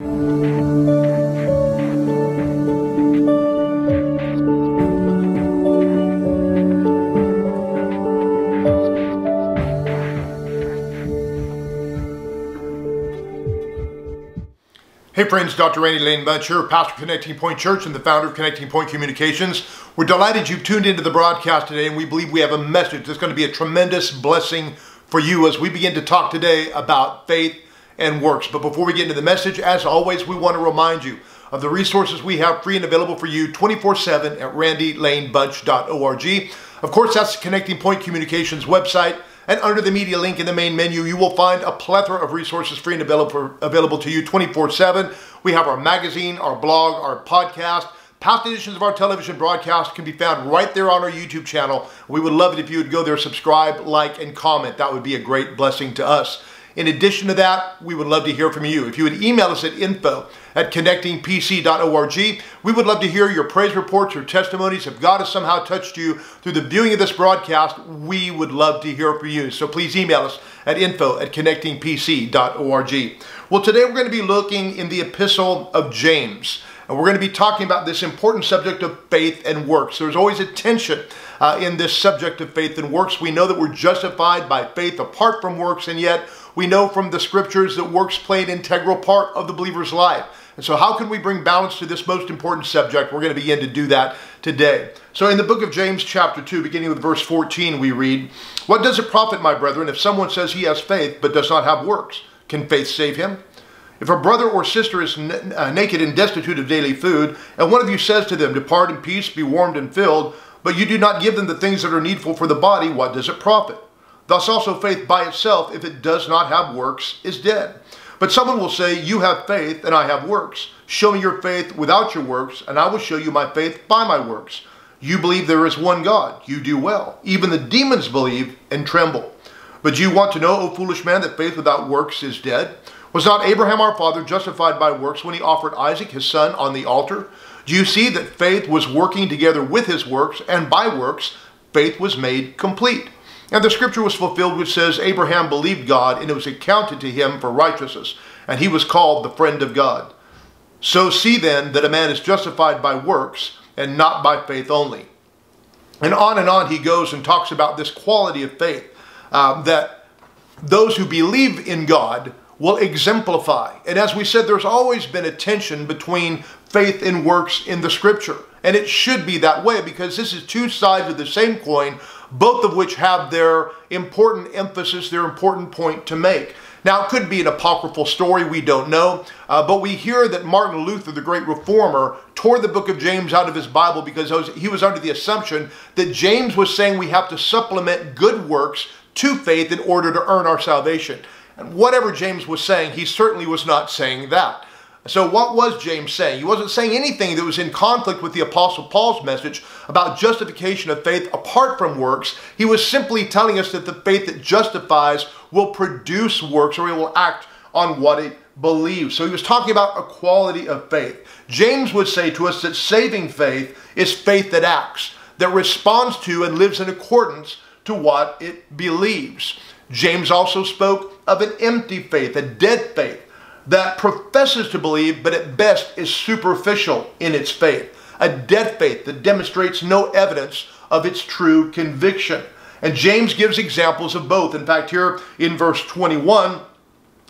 Hey friends, Dr. Randy Lane Bunch here, pastor of Connecting Point Church and the founder of Connecting Point Communications. We're delighted you've tuned into the broadcast today and we believe we have a message that's going to be a tremendous blessing for you as we begin to talk today about faith and works. But before we get into the message, as always, we want to remind you of the resources we have free and available for you 24-7 at randylanebunch.org. Of course, that's the Connecting Point Communications website. And under the media link in the main menu, you will find a plethora of resources free and available, available to you 24-7. We have our magazine, our blog, our podcast. Past editions of our television broadcast can be found right there on our YouTube channel. We would love it if you would go there, subscribe, like, and comment. That would be a great blessing to us. In addition to that, we would love to hear from you. If you would email us at info at connectingpc.org, we would love to hear your praise reports or testimonies. If God has somehow touched you through the viewing of this broadcast, we would love to hear from you. So please email us at info at connectingpc.org. Well, today we're going to be looking in the epistle of James. And we're going to be talking about this important subject of faith and works. There's always a tension uh, in this subject of faith and works. We know that we're justified by faith apart from works, and yet we know from the scriptures that works play an integral part of the believer's life. And so how can we bring balance to this most important subject? We're going to begin to do that today. So in the book of James chapter 2, beginning with verse 14, we read, What does it profit, my brethren, if someone says he has faith but does not have works? Can faith save him? If a brother or sister is uh, naked and destitute of daily food, and one of you says to them, Depart in peace, be warmed and filled, but you do not give them the things that are needful for the body, what does it profit? Thus also faith by itself, if it does not have works, is dead. But someone will say, You have faith, and I have works. Show me your faith without your works, and I will show you my faith by my works. You believe there is one God. You do well. Even the demons believe and tremble. But you want to know, O foolish man, that faith without works is dead? Was not Abraham our father justified by works when he offered Isaac his son on the altar? Do you see that faith was working together with his works, and by works faith was made complete? And the scripture was fulfilled which says, Abraham believed God, and it was accounted to him for righteousness, and he was called the friend of God. So see then that a man is justified by works, and not by faith only. And on and on he goes and talks about this quality of faith, uh, that those who believe in God will exemplify. And as we said, there's always been a tension between faith and works in the scripture. And it should be that way because this is two sides of the same coin both of which have their important emphasis, their important point to make. Now, it could be an apocryphal story, we don't know, uh, but we hear that Martin Luther, the great reformer, tore the book of James out of his Bible because he was under the assumption that James was saying we have to supplement good works to faith in order to earn our salvation. And whatever James was saying, he certainly was not saying that. So what was James saying? He wasn't saying anything that was in conflict with the Apostle Paul's message about justification of faith apart from works. He was simply telling us that the faith that justifies will produce works or it will act on what it believes. So he was talking about a quality of faith. James would say to us that saving faith is faith that acts, that responds to and lives in accordance to what it believes. James also spoke of an empty faith, a dead faith that professes to believe, but at best is superficial in its faith. A dead faith that demonstrates no evidence of its true conviction. And James gives examples of both. In fact, here in verse 21,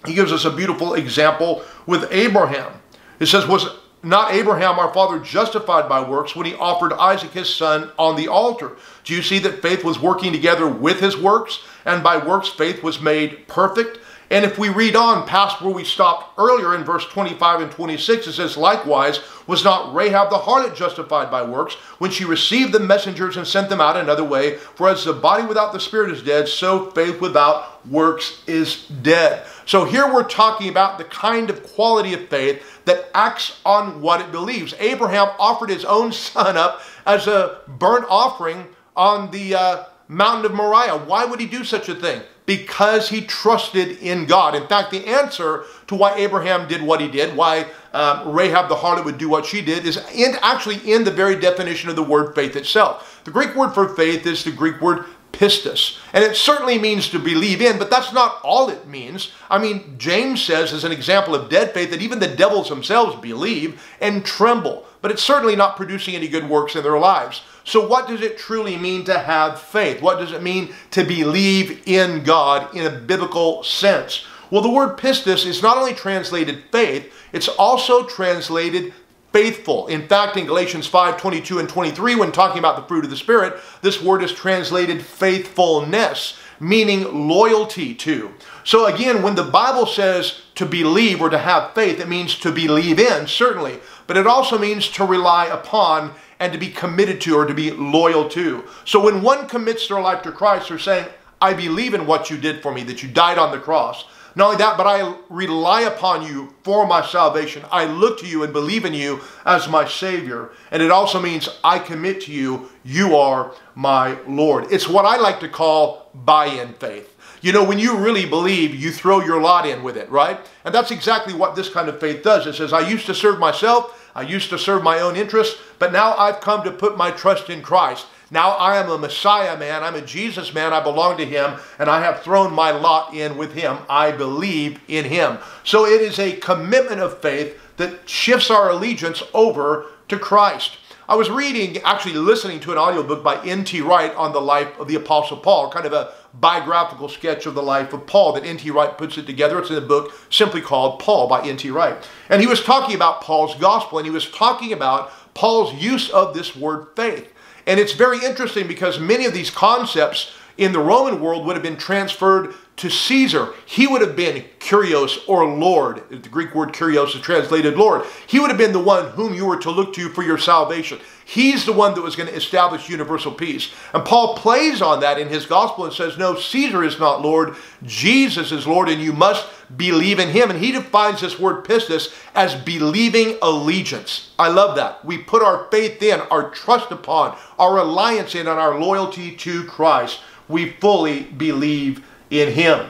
he gives us a beautiful example with Abraham. It says, Was not Abraham our father justified by works when he offered Isaac his son on the altar? Do you see that faith was working together with his works? And by works, faith was made perfect? And if we read on past where we stopped earlier in verse 25 and 26, it says, Likewise, was not Rahab the harlot justified by works when she received the messengers and sent them out another way? For as the body without the spirit is dead, so faith without works is dead. So here we're talking about the kind of quality of faith that acts on what it believes. Abraham offered his own son up as a burnt offering on the uh, mountain of Moriah. Why would he do such a thing? because he trusted in God. In fact, the answer to why Abraham did what he did, why um, Rahab the harlot would do what she did, is in, actually in the very definition of the word faith itself. The Greek word for faith is the Greek word pistis. And it certainly means to believe in, but that's not all it means. I mean, James says, as an example of dead faith, that even the devils themselves believe and tremble, but it's certainly not producing any good works in their lives. So, what does it truly mean to have faith? What does it mean to believe in God in a biblical sense? Well, the word pistis is not only translated faith, it's also translated faithful. In fact, in Galatians 5 22 and 23, when talking about the fruit of the Spirit, this word is translated faithfulness, meaning loyalty to. So, again, when the Bible says to believe or to have faith, it means to believe in, certainly, but it also means to rely upon and to be committed to or to be loyal to. So, when one commits their life to Christ, they're saying, I believe in what you did for me, that you died on the cross. Not only that, but I rely upon you for my salvation. I look to you and believe in you as my Savior. And it also means I commit to you, you are my Lord. It's what I like to call buy in faith. You know, when you really believe, you throw your lot in with it, right? And that's exactly what this kind of faith does. It says, I used to serve myself, I used to serve my own interests, but now I've come to put my trust in Christ. Now I am a Messiah man. I'm a Jesus man. I belong to him and I have thrown my lot in with him. I believe in him. So it is a commitment of faith that shifts our allegiance over to Christ. I was reading, actually listening to an audiobook by N.T. Wright on the life of the Apostle Paul, kind of a biographical sketch of the life of Paul that N.T. Wright puts it together. It's in a book simply called Paul by N.T. Wright. And he was talking about Paul's gospel and he was talking about Paul's use of this word faith. And it's very interesting because many of these concepts in the Roman world would have been transferred to Caesar. He would have been Kyrios or Lord. The Greek word Kyrios is translated Lord. He would have been the one whom you were to look to for your salvation. He's the one that was going to establish universal peace. And Paul plays on that in his gospel and says, no, Caesar is not Lord. Jesus is Lord and you must believe in him. And he defines this word pistis as believing allegiance. I love that. We put our faith in, our trust upon, our reliance in, and our loyalty to Christ. We fully believe in him.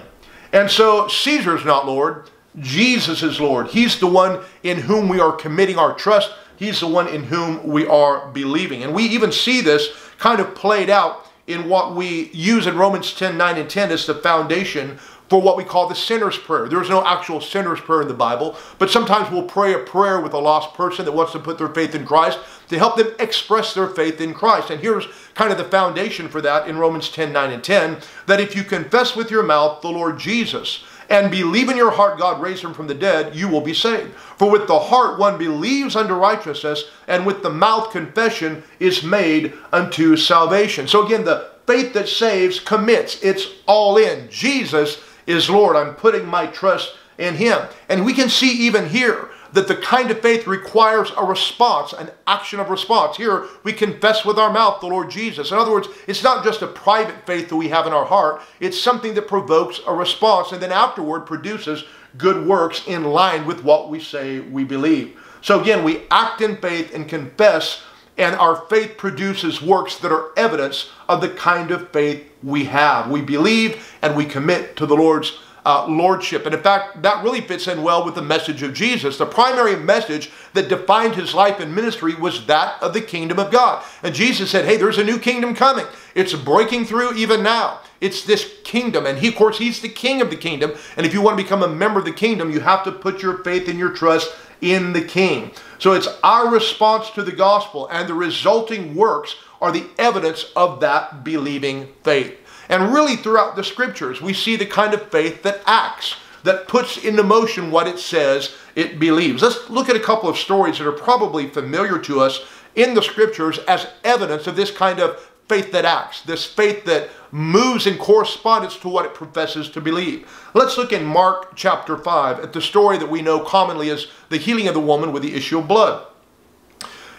And so Caesar's not Lord. Jesus is Lord. He's the one in whom we are committing our trust. He's the one in whom we are believing. And we even see this kind of played out in what we use in Romans 10, 9, and 10 as the foundation for what we call the sinner's prayer. There's no actual sinner's prayer in the Bible, but sometimes we'll pray a prayer with a lost person that wants to put their faith in Christ to help them express their faith in Christ. And here's kind of the foundation for that in Romans 10, 9, and 10, that if you confess with your mouth the Lord Jesus and believe in your heart God raised him from the dead, you will be saved. For with the heart one believes unto righteousness, and with the mouth confession is made unto salvation. So again, the faith that saves commits. It's all in. Jesus is Lord. I'm putting my trust in Him. And we can see even here that the kind of faith requires a response, an action of response. Here, we confess with our mouth the Lord Jesus. In other words, it's not just a private faith that we have in our heart, it's something that provokes a response and then afterward produces good works in line with what we say we believe. So again, we act in faith and confess, and our faith produces works that are evidence of the kind of faith we have. We believe and we commit to the Lord's uh, lordship. And in fact, that really fits in well with the message of Jesus. The primary message that defined his life and ministry was that of the kingdom of God. And Jesus said, hey, there's a new kingdom coming. It's breaking through even now. It's this kingdom. And he, of course, he's the king of the kingdom. And if you want to become a member of the kingdom, you have to put your faith and your trust in the king. So it's our response to the gospel and the resulting works are the evidence of that believing faith. And really throughout the scriptures, we see the kind of faith that acts, that puts into motion what it says it believes. Let's look at a couple of stories that are probably familiar to us in the scriptures as evidence of this kind of faith that acts, this faith that moves in correspondence to what it professes to believe. Let's look in Mark chapter 5 at the story that we know commonly as the healing of the woman with the issue of blood.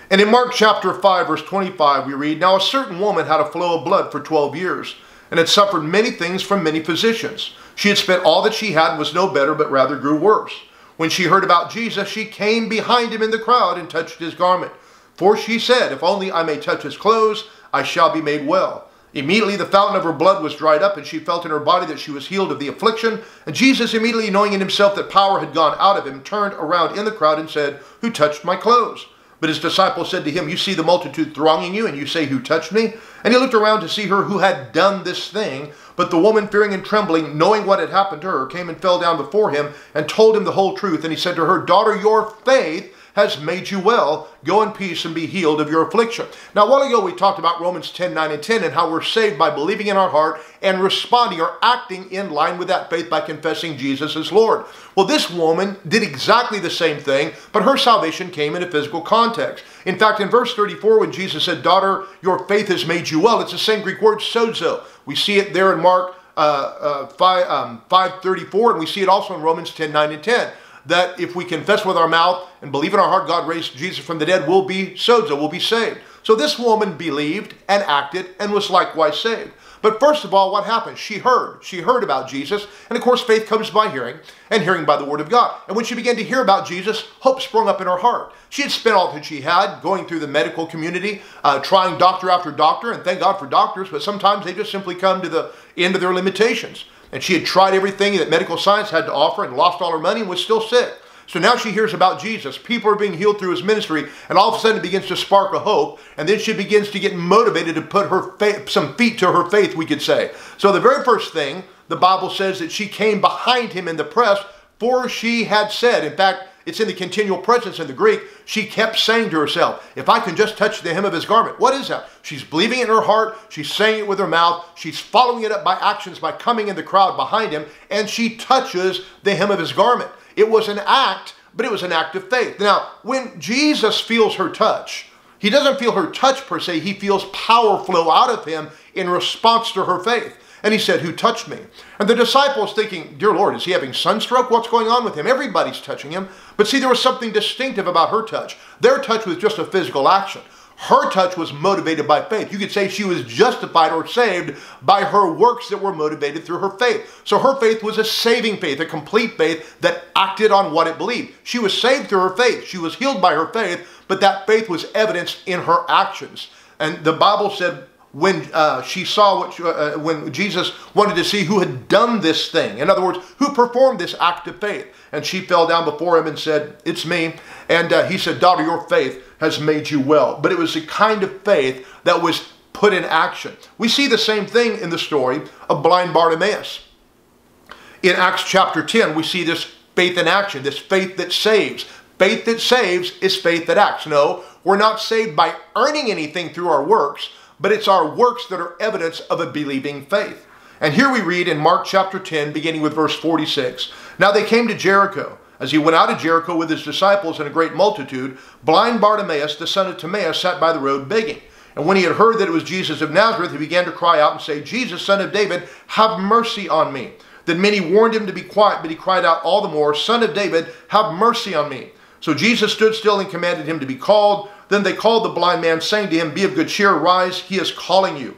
And in Mark chapter 5, verse 25, we read, Now a certain woman had a flow of blood for 12 years and had suffered many things from many physicians. She had spent all that she had and was no better, but rather grew worse. When she heard about Jesus, she came behind him in the crowd and touched his garment. For she said, If only I may touch his clothes, I shall be made well. Immediately the fountain of her blood was dried up, and she felt in her body that she was healed of the affliction. And Jesus, immediately knowing in himself that power had gone out of him, turned around in the crowd and said, Who touched my clothes? But his disciples said to him, You see the multitude thronging you, and you say, Who touched me? And he looked around to see her who had done this thing. But the woman, fearing and trembling, knowing what had happened to her, came and fell down before him and told him the whole truth. And he said to her, Daughter, your faith has made you well. Go in peace and be healed of your affliction. Now, a while ago, we talked about Romans 10 9 and 10 and how we're saved by believing in our heart and responding or acting in line with that faith by confessing Jesus as Lord. Well, this woman did exactly the same thing, but her salvation came in a physical context. In fact, in verse 34, when Jesus said, Daughter, your faith has made you well, it's the same Greek word, sozo. We see it there in Mark uh, uh, 5, um, 534, and we see it also in Romans 10 9 and 10 that if we confess with our mouth and believe in our heart God raised Jesus from the dead, we'll be sozo, we'll be saved. So this woman believed and acted and was likewise saved. But first of all, what happened? She heard. She heard about Jesus. And of course, faith comes by hearing, and hearing by the word of God. And when she began to hear about Jesus, hope sprung up in her heart. She had spent all that she had going through the medical community, uh, trying doctor after doctor, and thank God for doctors, but sometimes they just simply come to the end of their limitations. And she had tried everything that medical science had to offer and lost all her money and was still sick. So now she hears about Jesus. People are being healed through his ministry, and all of a sudden it begins to spark a hope. And then she begins to get motivated to put her faith, some feet to her faith, we could say. So the very first thing, the Bible says that she came behind him in the press, for she had said, in fact, it's in the continual presence in the Greek. She kept saying to herself, If I can just touch the hem of his garment. What is that? She's believing in her heart. She's saying it with her mouth. She's following it up by actions by coming in the crowd behind him. And she touches the hem of his garment. It was an act, but it was an act of faith. Now, when Jesus feels her touch, he doesn't feel her touch per se. He feels power flow out of him in response to her faith. And he said, Who touched me? And the disciples thinking, Dear Lord, is he having sunstroke? What's going on with him? Everybody's touching him. But see, there was something distinctive about her touch. Their touch was just a physical action. Her touch was motivated by faith. You could say she was justified or saved by her works that were motivated through her faith. So her faith was a saving faith, a complete faith that acted on what it believed. She was saved through her faith. She was healed by her faith, but that faith was evidenced in her actions. And the Bible said, when uh, she saw what uh, uh, when Jesus wanted to see who had done this thing. In other words, who performed this act of faith. And she fell down before him and said, "It's me." And uh, he said, "Daughter, your faith has made you well." But it was a kind of faith that was put in action. We see the same thing in the story of blind Bartimaeus. In Acts chapter 10, we see this faith in action, this faith that saves. Faith that saves is faith that acts. No, we're not saved by earning anything through our works but it's our works that are evidence of a believing faith. And here we read in Mark chapter 10, beginning with verse 46 Now they came to Jericho. As he went out of Jericho with his disciples and a great multitude, blind Bartimaeus, the son of Timaeus, sat by the road begging. And when he had heard that it was Jesus of Nazareth, he began to cry out and say, Jesus, son of David, have mercy on me. Then many warned him to be quiet, but he cried out all the more, Son of David, have mercy on me. So Jesus stood still and commanded him to be called. Then they called the blind man, saying to him, Be of good cheer, rise, he is calling you.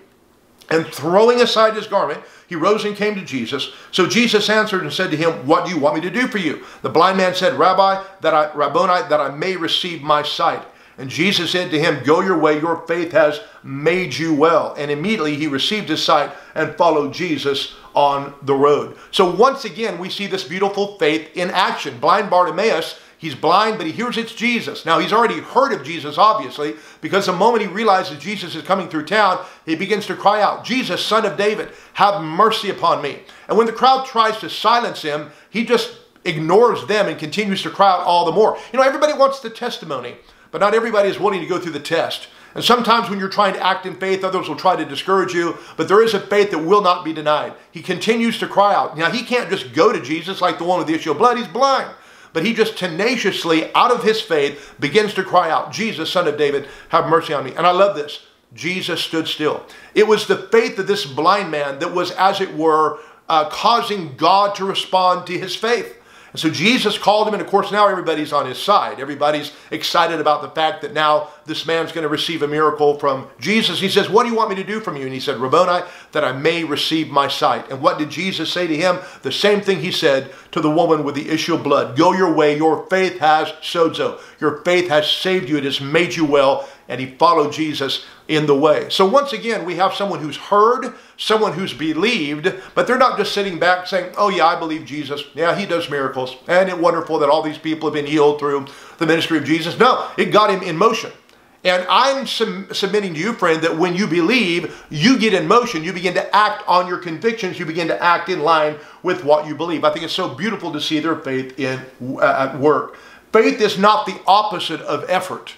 And throwing aside his garment, he rose and came to Jesus. So Jesus answered and said to him, What do you want me to do for you? The blind man said, Rabbi, that I, Rabboni, that I may receive my sight. And Jesus said to him, Go your way, your faith has made you well. And immediately he received his sight and followed Jesus on the road. So once again, we see this beautiful faith in action. Blind Bartimaeus He's blind, but he hears it's Jesus. Now, he's already heard of Jesus, obviously, because the moment he realizes Jesus is coming through town, he begins to cry out, Jesus, son of David, have mercy upon me. And when the crowd tries to silence him, he just ignores them and continues to cry out all the more. You know, everybody wants the testimony, but not everybody is willing to go through the test. And sometimes when you're trying to act in faith, others will try to discourage you, but there is a faith that will not be denied. He continues to cry out. Now, he can't just go to Jesus like the one with the issue of blood. He's blind but he just tenaciously, out of his faith, begins to cry out, Jesus, son of David, have mercy on me. And I love this. Jesus stood still. It was the faith of this blind man that was, as it were, uh, causing God to respond to his faith. And so Jesus called him, and of course, now everybody's on his side. Everybody's excited about the fact that now this man's going to receive a miracle from Jesus. He says, What do you want me to do from you? And he said, Rabboni, that I may receive my sight. And what did Jesus say to him? The same thing he said to the woman with the issue of blood Go your way, your faith has sozo. Your faith has saved you, it has made you well. And he followed Jesus in the way. So once again, we have someone who's heard, someone who's believed, but they're not just sitting back saying, oh yeah, I believe Jesus. Yeah, he does miracles. And it's wonderful that all these people have been healed through the ministry of Jesus. No, it got him in motion. And I'm sum submitting to you, friend, that when you believe, you get in motion. You begin to act on your convictions. You begin to act in line with what you believe. I think it's so beautiful to see their faith in uh, at work. Faith is not the opposite of effort.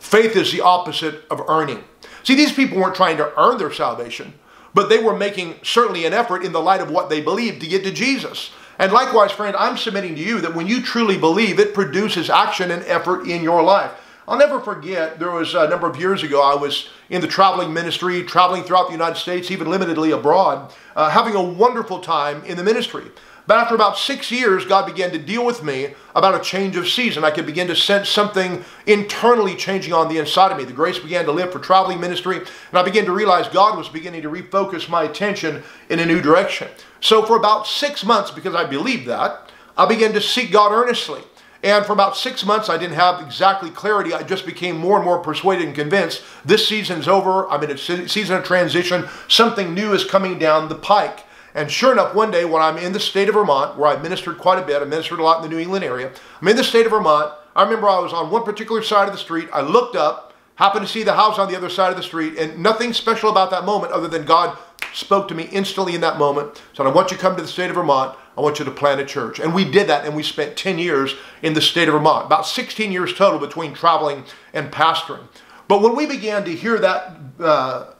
Faith is the opposite of earning. See, these people weren't trying to earn their salvation, but they were making certainly an effort in the light of what they believed to get to Jesus. And likewise, friend, I'm submitting to you that when you truly believe, it produces action and effort in your life. I'll never forget, there was a number of years ago, I was in the traveling ministry, traveling throughout the United States, even limitedly abroad, uh, having a wonderful time in the ministry. But after about six years, God began to deal with me about a change of season. I could begin to sense something internally changing on the inside of me. The grace began to live for traveling ministry, and I began to realize God was beginning to refocus my attention in a new direction. So for about six months, because I believed that, I began to seek God earnestly. And for about six months, I didn't have exactly clarity. I just became more and more persuaded and convinced this season's over. I'm in a season of transition. Something new is coming down the pike. And sure enough, one day when I'm in the state of Vermont, where I ministered quite a bit, I ministered a lot in the New England area. I'm in the state of Vermont. I remember I was on one particular side of the street. I looked up, happened to see the house on the other side of the street, and nothing special about that moment other than God spoke to me instantly in that moment. Said, I want you to come to the state of Vermont. I want you to plant a church. And we did that, and we spent 10 years in the state of Vermont, about 16 years total between traveling and pastoring. But when we began to hear that uh,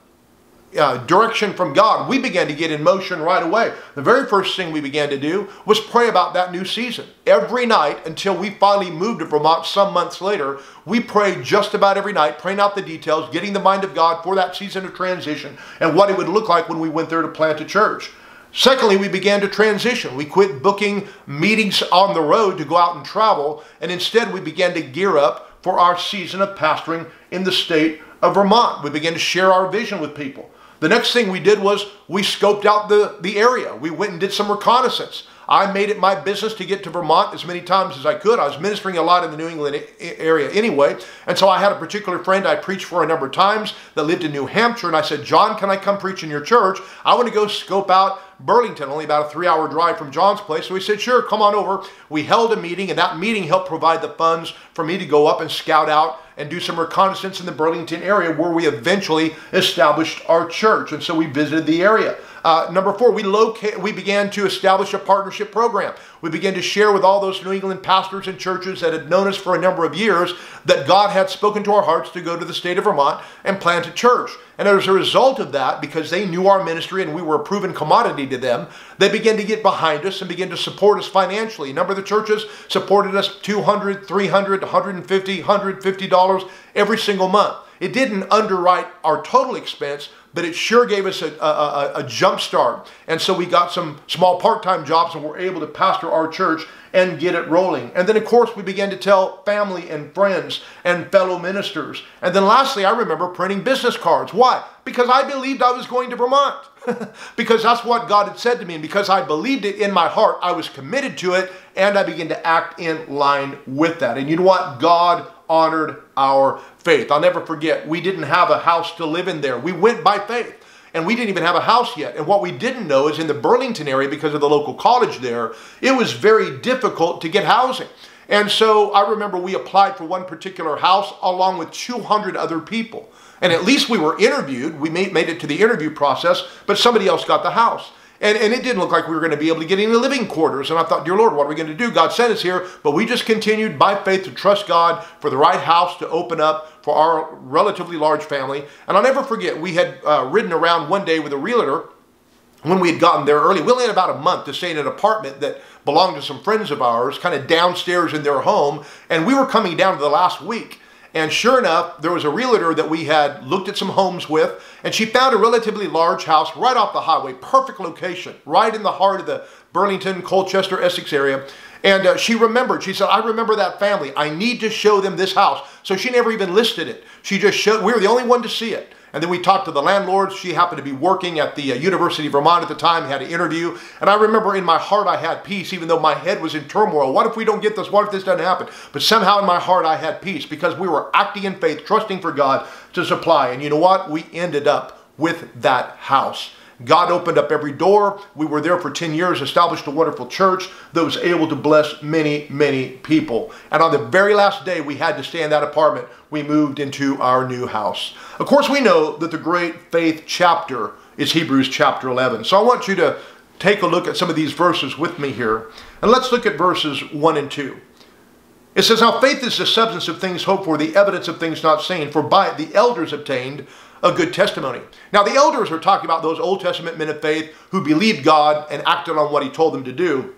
uh, direction from God, we began to get in motion right away. The very first thing we began to do was pray about that new season. Every night until we finally moved to Vermont some months later, we prayed just about every night, praying out the details, getting the mind of God for that season of transition and what it would look like when we went there to plant a church. Secondly, we began to transition. We quit booking meetings on the road to go out and travel, and instead we began to gear up for our season of pastoring in the state of Vermont. We began to share our vision with people. The next thing we did was we scoped out the, the area. We went and did some reconnaissance. I made it my business to get to Vermont as many times as I could. I was ministering a lot in the New England area anyway. And so I had a particular friend I preached for a number of times that lived in New Hampshire. And I said, John, can I come preach in your church? I want to go scope out Burlington, only about a three hour drive from John's place. So he said, sure, come on over. We held a meeting, and that meeting helped provide the funds for me to go up and scout out and do some reconnaissance in the Burlington area where we eventually established our church. And so we visited the area. Uh, number four, we, locate, we began to establish a partnership program. We began to share with all those New England pastors and churches that had known us for a number of years that God had spoken to our hearts to go to the state of Vermont and plant a church. And as a result of that, because they knew our ministry and we were a proven commodity to them, they began to get behind us and begin to support us financially. A number of the churches supported us 200, 300, 150, 150 dollars every single month. It didn't underwrite our total expense, but it sure gave us a, a, a jump start. And so we got some small part-time jobs and were able to pastor our church and get it rolling. And then, of course, we began to tell family and friends and fellow ministers. And then lastly, I remember printing business cards. Why? Because I believed I was going to Vermont. because that's what God had said to me. And because I believed it in my heart, I was committed to it and I began to act in line with that. And you know what? God honored our faith. I'll never forget, we didn't have a house to live in there. We went by faith and we didn't even have a house yet. And what we didn't know is in the Burlington area, because of the local college there, it was very difficult to get housing. And so I remember we applied for one particular house along with 200 other people. And at least we were interviewed. We made, it to the interview process, but somebody else got the house. And, and it didn't look like we were going to be able to get any living quarters. And I thought, dear Lord, what are we going to do? God sent us here, but we just continued by faith to trust God for the right house to open up for our relatively large family. And I'll never forget, we had uh, ridden around one day with a realtor when we had gotten there early. We only had about a month to stay in an apartment that belonged to some friends of ours, kind of downstairs in their home. And we were coming down to the last week. And sure enough, there was a realtor that we had looked at some homes with, and she found a relatively large house right off the highway, perfect location, right in the heart of the Burlington, Colchester, Essex area. And uh, she remembered, she said, I remember that family. I need to show them this house. So she never even listed it. She just showed, we were the only one to see it. And then we talked to the landlord. She happened to be working at the uh, University of Vermont at the time, had an interview. And I remember in my heart I had peace, even though my head was in turmoil. What if we don't get this? What if this doesn't happen? But somehow in my heart I had peace because we were acting in faith, trusting for God to supply. And you know what? We ended up with that house. God opened up every door. We were there for 10 years, established a wonderful church that was able to bless many, many people. And on the very last day we had to stay in that apartment, we moved into our new house. Of course, we know that the great faith chapter is Hebrews chapter 11. So I want you to take a look at some of these verses with me here. And let's look at verses 1 and 2. It says, Now faith is the substance of things hoped for, the evidence of things not seen. For by it the elders obtained a good testimony. Now, the elders are talking about those Old Testament men of faith who believed God and acted on what he told them to do.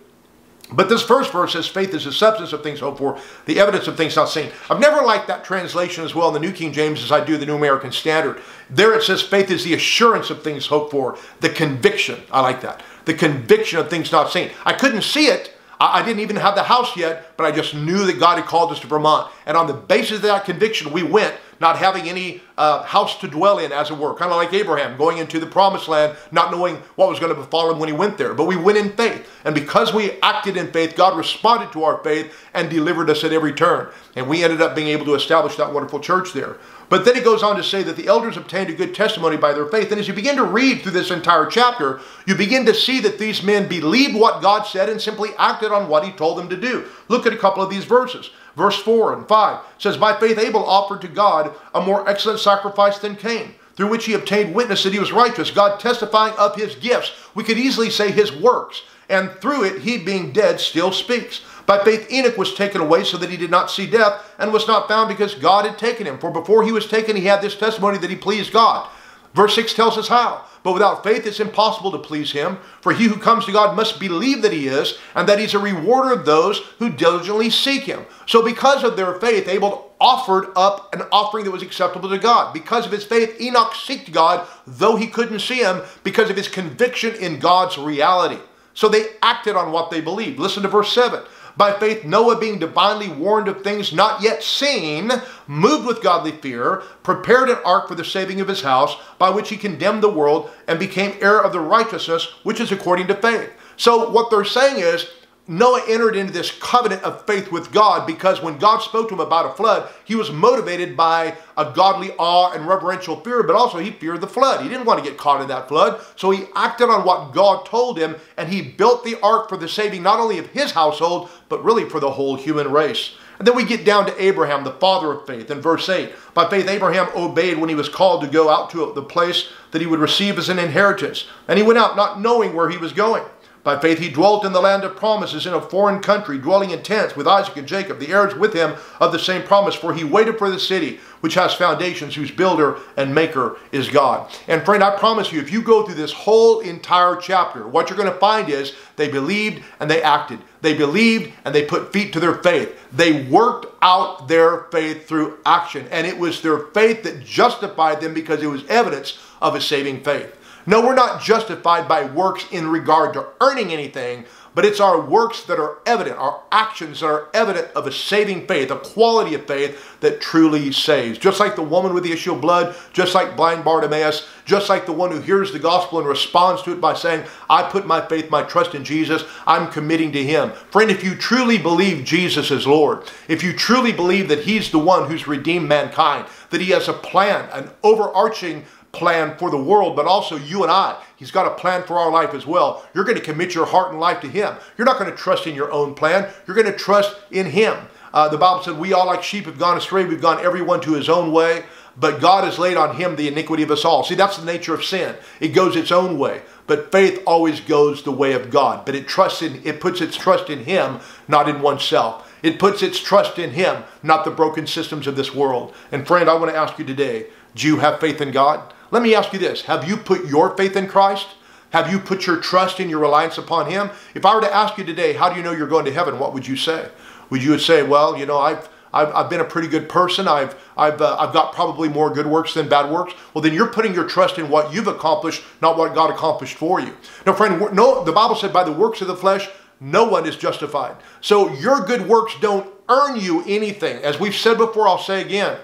But this first verse says faith is the substance of things hoped for, the evidence of things not seen. I've never liked that translation as well in the New King James as I do the New American Standard. There it says faith is the assurance of things hoped for, the conviction. I like that. The conviction of things not seen. I couldn't see it. I didn't even have the house yet, but I just knew that God had called us to Vermont. And on the basis of that conviction, we went not having any uh, house to dwell in, as it were, kind of like Abraham going into the promised land, not knowing what was going to befall him when he went there. But we went in faith. And because we acted in faith, God responded to our faith and delivered us at every turn. And we ended up being able to establish that wonderful church there. But then he goes on to say that the elders obtained a good testimony by their faith. And as you begin to read through this entire chapter, you begin to see that these men believed what God said and simply acted on what he told them to do. Look at a couple of these verses. Verse 4 and 5 says, By faith Abel offered to God a more excellent sacrifice than Cain, through which he obtained witness that he was righteous, God testifying of his gifts. We could easily say his works. And through it, he being dead still speaks. By faith Enoch was taken away so that he did not see death, and was not found because God had taken him. For before he was taken, he had this testimony that he pleased God. Verse 6 tells us how. But without faith, it's impossible to please him. For he who comes to God must believe that he is, and that he's a rewarder of those who diligently seek him. So because of their faith, Abel offered up an offering that was acceptable to God. Because of his faith, Enoch seeked God, though he couldn't see him, because of his conviction in God's reality. So they acted on what they believed. Listen to verse 7. By faith, Noah, being divinely warned of things not yet seen, moved with godly fear, prepared an ark for the saving of his house, by which he condemned the world and became heir of the righteousness which is according to faith. So, what they're saying is, Noah entered into this covenant of faith with God because when God spoke to him about a flood, he was motivated by a godly awe and reverential fear, but also he feared the flood. He didn't want to get caught in that flood, so he acted on what God told him and he built the ark for the saving not only of his household, but really for the whole human race. And then we get down to Abraham, the father of faith, in verse 8. By faith, Abraham obeyed when he was called to go out to the place that he would receive as an inheritance. And he went out not knowing where he was going. By faith he dwelt in the land of promises in a foreign country, dwelling in tents with Isaac and Jacob, the heirs with him of the same promise, for he waited for the city which has foundations, whose builder and maker is God. And friend, I promise you, if you go through this whole entire chapter, what you're going to find is they believed and they acted. They believed and they put feet to their faith. They worked out their faith through action. And it was their faith that justified them because it was evidence of a saving faith. No, we're not justified by works in regard to earning anything, but it's our works that are evident, our actions that are evident of a saving faith, a quality of faith that truly saves. Just like the woman with the issue of blood, just like blind Bartimaeus, just like the one who hears the gospel and responds to it by saying, I put my faith, my trust in Jesus, I'm committing to him. Friend, if you truly believe Jesus is Lord, if you truly believe that he's the one who's redeemed mankind, that he has a plan, an overarching plan for the world, but also you and I. He's got a plan for our life as well. You're going to commit your heart and life to Him. You're not going to trust in your own plan. You're going to trust in Him. Uh, the Bible said, We all like sheep have gone astray. We've gone everyone to his own way, but God has laid on him the iniquity of us all. See, that's the nature of sin. It goes its own way. But faith always goes the way of God. But it trusts in it puts its trust in him, not in oneself. It puts its trust in him, not the broken systems of this world. And friend, I want to ask you today, do you have faith in God? Let me ask you this. Have you put your faith in Christ? Have you put your trust and your reliance upon Him? If I were to ask you today, how do you know you're going to heaven? What would you say? Would you say, well, you know, I've I've, I've been a pretty good person. I've, I've, uh, I've got probably more good works than bad works. Well, then you're putting your trust in what you've accomplished, not what God accomplished for you. Now, friend, no, the Bible said by the works of the flesh, no one is justified. So your good works don't earn you anything. As we've said before, I'll say again,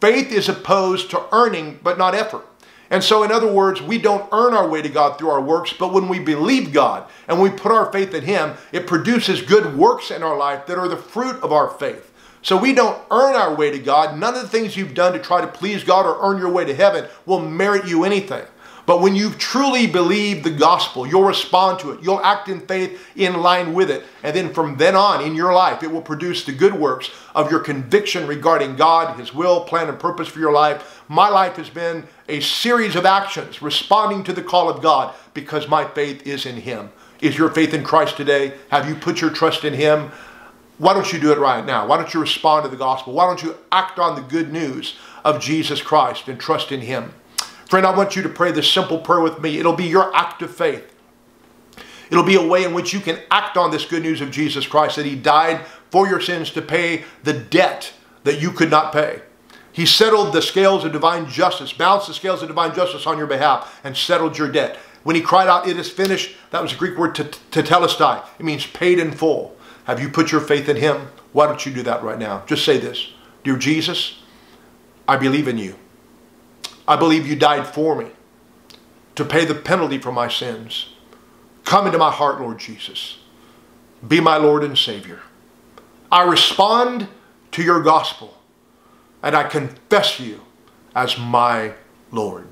faith is opposed to earning, but not effort. And so, in other words, we don't earn our way to God through our works, but when we believe God and we put our faith in Him, it produces good works in our life that are the fruit of our faith. So we don't earn our way to God. None of the things you've done to try to please God or earn your way to heaven will merit you anything. But when you truly believe the gospel, you'll respond to it. You'll act in faith in line with it. And then from then on in your life, it will produce the good works of your conviction regarding God, His will, plan, and purpose for your life. My life has been a series of actions responding to the call of God because my faith is in Him. Is your faith in Christ today? Have you put your trust in Him? Why don't you do it right now? Why don't you respond to the gospel? Why don't you act on the good news of Jesus Christ and trust in Him? Friend, I want you to pray this simple prayer with me. It'll be your act of faith. It'll be a way in which you can act on this good news of Jesus Christ, that He died for your sins to pay the debt that you could not pay. He settled the scales of divine justice, balanced the scales of divine justice on your behalf, and settled your debt. When he cried out, It is finished, that was a Greek word, tetelestai. It means paid in full. Have you put your faith in him? Why don't you do that right now? Just say this Dear Jesus, I believe in you. I believe you died for me to pay the penalty for my sins. Come into my heart, Lord Jesus. Be my Lord and Savior. I respond to your gospel and I confess you as my Lord.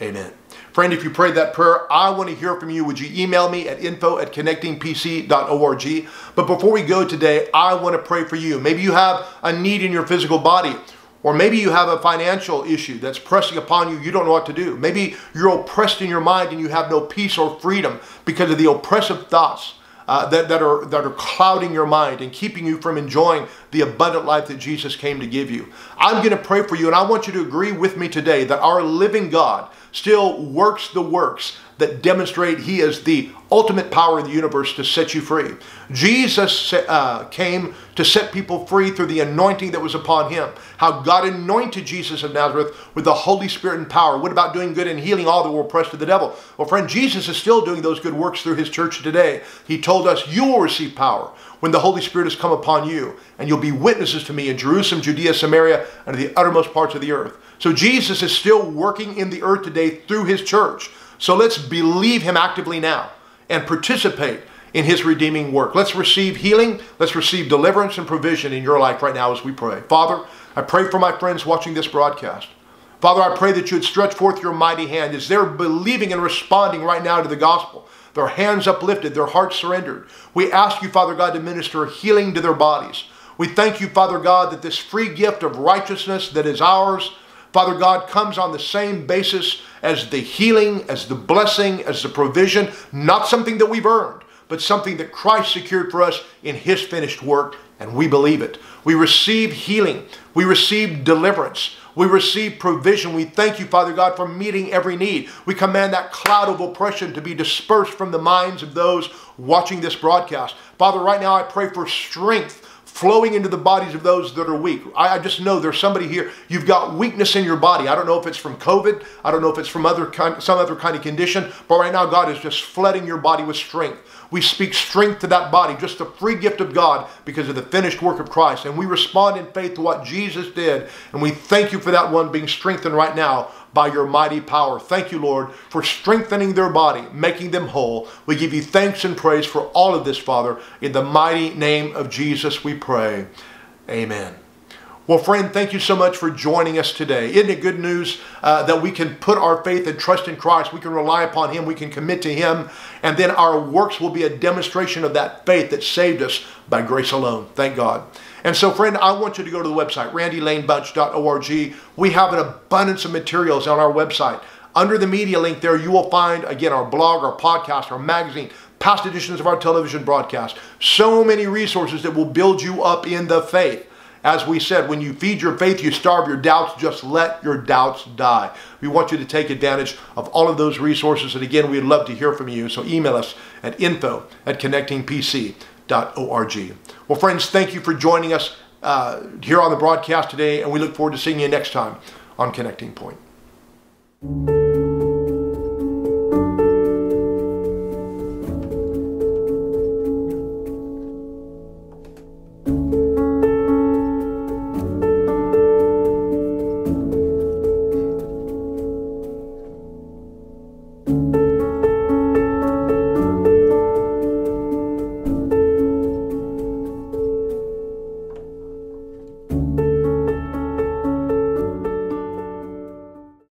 Amen. Friend, if you prayed that prayer, I want to hear from you. Would you email me at info at connectingpc.org? But before we go today, I want to pray for you. Maybe you have a need in your physical body or maybe you have a financial issue that's pressing upon you. You don't know what to do. Maybe you're oppressed in your mind and you have no peace or freedom because of the oppressive thoughts uh, that, that, are, that are clouding your mind and keeping you from enjoying the abundant life that Jesus came to give you. I'm going to pray for you and I want you to agree with me today that our living God still works the works that demonstrate he is the ultimate power in the universe to set you free. Jesus uh, came to set people free through the anointing that was upon him. How God anointed Jesus of Nazareth with the Holy Spirit and power. What about doing good and healing all that were oppressed of the devil? Well, friend, Jesus is still doing those good works through his church today. He told us, You will receive power when the Holy Spirit has come upon you, and you'll be witnesses to me in Jerusalem, Judea, Samaria, and the uttermost parts of the earth. So Jesus is still working in the earth today through his church. So let's believe him actively now and participate in his redeeming work. Let's receive healing. Let's receive deliverance and provision in your life right now as we pray. Father, I pray for my friends watching this broadcast. Father, I pray that you would stretch forth your mighty hand as they're believing and responding right now to the gospel. Their hands uplifted, their hearts surrendered. We ask you, Father God, to minister healing to their bodies. We thank you, Father God, that this free gift of righteousness that is ours Father God, comes on the same basis as the healing, as the blessing, as the provision, not something that we've earned, but something that Christ secured for us in his finished work, and we believe it. We receive healing. We receive deliverance. We receive provision. We thank you, Father God, for meeting every need. We command that cloud of oppression to be dispersed from the minds of those watching this broadcast. Father, right now I pray for strength flowing into the bodies of those that are weak. I, I, just know there's somebody here, you've got weakness in your body. I don't know if it's from COVID, I don't know if it's from other kind, some other kind of condition, but right now God is just flooding your body with strength. We speak strength to that body, just the free gift of God because of the finished work of Christ. And we respond in faith to what Jesus did. And we thank you for that one being strengthened right now by your mighty power. Thank you, Lord, for strengthening their body, making them whole. We give you thanks and praise for all of this, Father. In the mighty name of Jesus, we pray. Amen. Well, friend, thank you so much for joining us today. Isn't it good news uh, that we can put our faith and trust in Christ? We can rely upon Him, we can commit to Him, and then our works will be a demonstration of that faith that saved us by grace alone. Thank God. And so, friend, I want you to go to the website, randylanebunch.org. We have an abundance of materials on our website. Under the media link there, you will find, again, our blog, our podcast, our magazine, past editions of our television broadcast. So many resources that will build you up in the faith. As we said, when you feed your faith, you starve your doubts. Just let your doubts die. We want you to take advantage of all of those resources. And again, we'd love to hear from you. So email us at info at connectingpc.org. Well, friends, thank you for joining us. uh, here on the broadcast today, and we look forward to seeing you next time on Connecting Point.